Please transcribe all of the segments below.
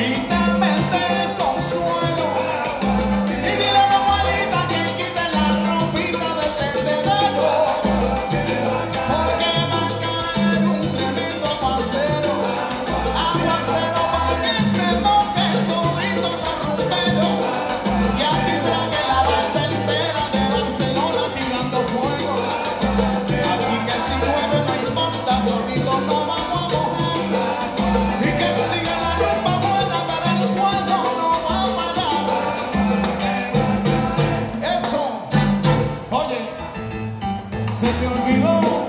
feet. Olvidó,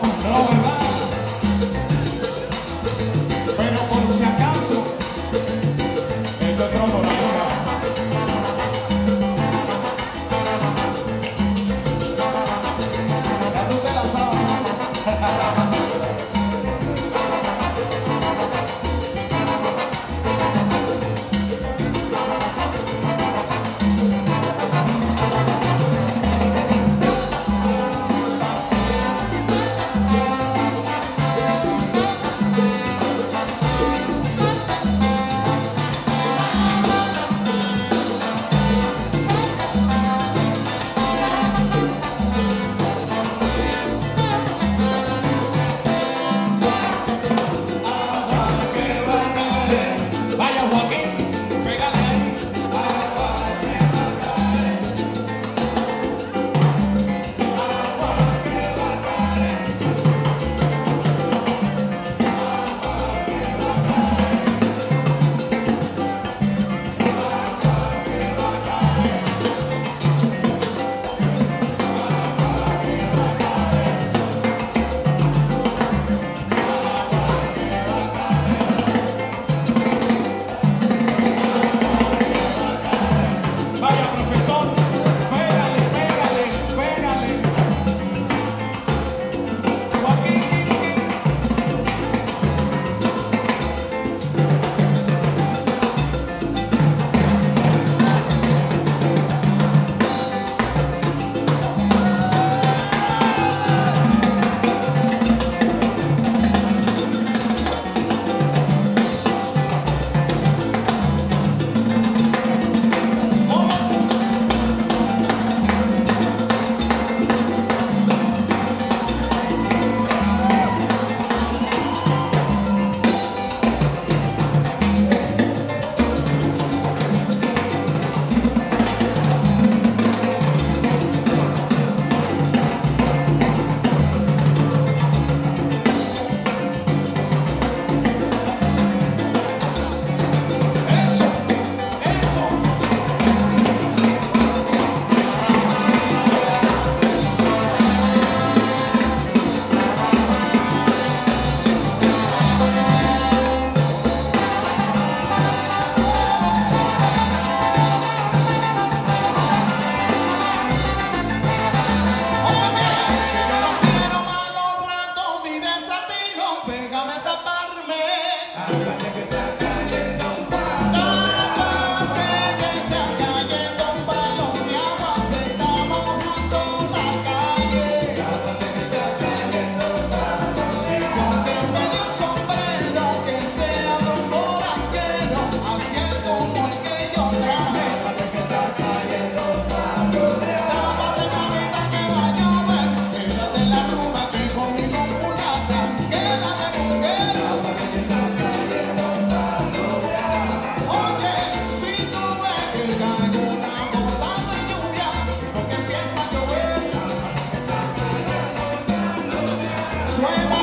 Tápate que suena